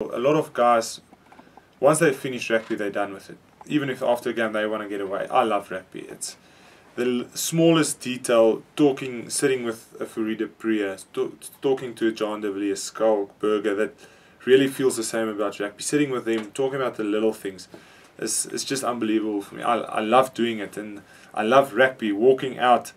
A lot of guys, once they finish rugby, they're done with it. Even if after a game they want to get away. I love rugby. It's the smallest detail, talking, sitting with a du Preez, talking to a Jean de Villiers, Burger, that really feels the same about rugby. Sitting with them, talking about the little things, it's, it's just unbelievable for me. I, I love doing it and I love rugby, walking out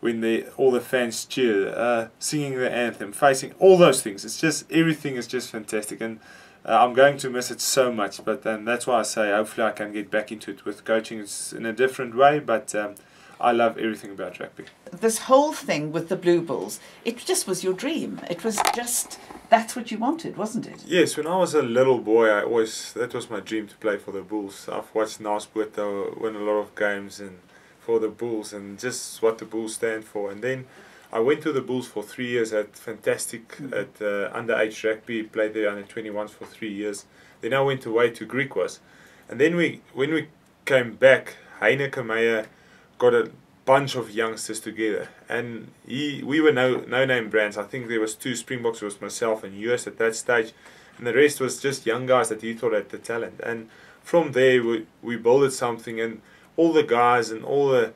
when they all the fans cheer, uh, singing the anthem, facing all those things. It's just everything is just fantastic, and uh, I'm going to miss it so much. But then that's why I say hopefully I can get back into it with coaching. It's in a different way, but. Um, I love everything about rugby. This whole thing with the Blue Bulls, it just was your dream. It was just that's what you wanted, wasn't it? Yes, when I was a little boy, I always that was my dream to play for the Bulls. I've watched Naas Botha win a lot of games and for the Bulls and just what the Bulls stand for. And then I went to the Bulls for three years at fantastic mm-hmm. at uh, underage rugby. Played there under 21s for three years. Then I went away to Griquas, and then we when we came back, Heyneke Meyer got a bunch of youngsters together, and he we were no no name brands. I think there was two Springboks, was myself and US at that stage, and the rest was just young guys that he thought had the talent. And from there we we built something and all the guys and all the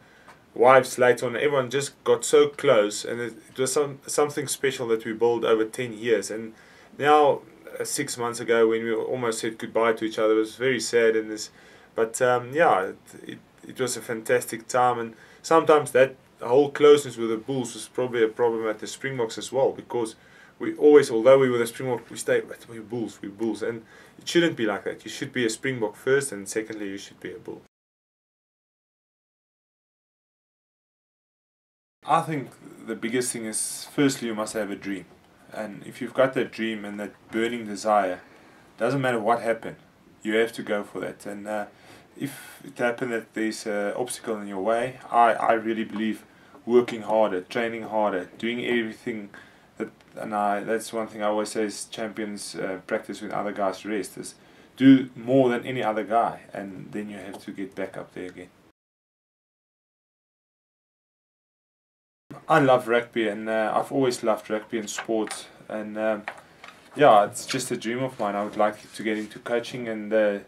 wives later on, everyone just got so close, and it, it was some something special that we built over ten years. And now, uh, six months ago, when we almost said goodbye to each other, it was very sad. And this, but um, yeah, it, it, it was a fantastic time. And sometimes that whole closeness with the Bulls was probably a problem at the Springboks as well, because we always, although we were the Springbok, we stayed, we're Bulls, we're Bulls, and it shouldn't be like that. You should be a Springbok first, and secondly, you should be a Bull. I think the biggest thing is firstly you must have a dream, and if you've got that dream and that burning desire, doesn't matter what happened, you have to go for that. And uh, if it happened that there's an obstacle in your way, I I really believe working harder, training harder, doing everything that and I that's one thing I always say is champions uh, practice with other guys rest is do more than any other guy, and then you have to get back up there again. I love rugby and uh, I've always loved rugby and sports and um, yeah it's just a dream of mine I would like to get into coaching and the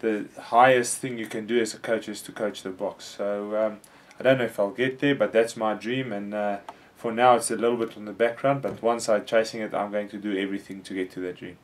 the highest thing you can do as a coach is to coach the Boks. so um, I don't know if I'll get there but that's my dream and uh, for now it's a little bit on the background but once I'm chasing it I'm going to do everything to get to that dream.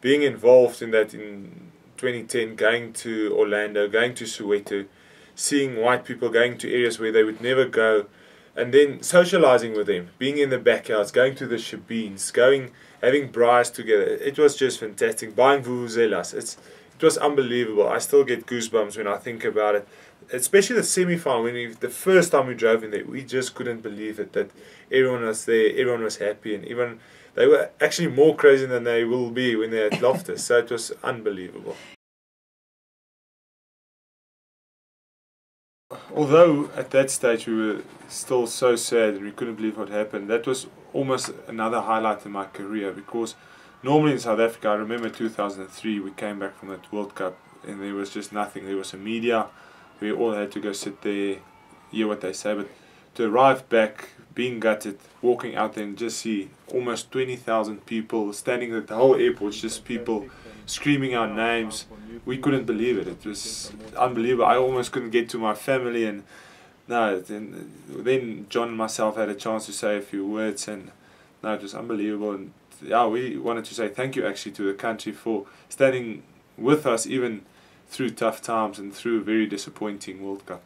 Being involved in that in 2010 going to Orlando going to Soweto seeing white people going to areas where they would never go, and then socializing with them, being in the backyards, going to the shebeens, going, having braais together. It was just fantastic. Buying vuvuzelas, it's it was unbelievable. I still get goosebumps when I think about it. Especially the semi-final, when we, the first time we drove in there, we just couldn't believe it that everyone was there, everyone was happy, and even they were actually more crazy than they will be when they're at Loftus. so it was unbelievable. Although at that stage we were still so sad and we couldn't believe what happened, that was almost another highlight in my career because normally in South Africa, I remember 2003, we came back from that World Cup and there was just nothing. There was a media, we all had to go sit there, hear what they say, but to arrive back, being gutted, walking out there and just see almost 20,000 people standing at the whole airport, just people screaming our names. We couldn't believe it. It was unbelievable. I almost couldn't get to my family and no, then, then John and myself had a chance to say a few words and no, it was unbelievable. And yeah, we wanted to say thank you actually to the country for standing with us even through tough times and through a very disappointing World Cup.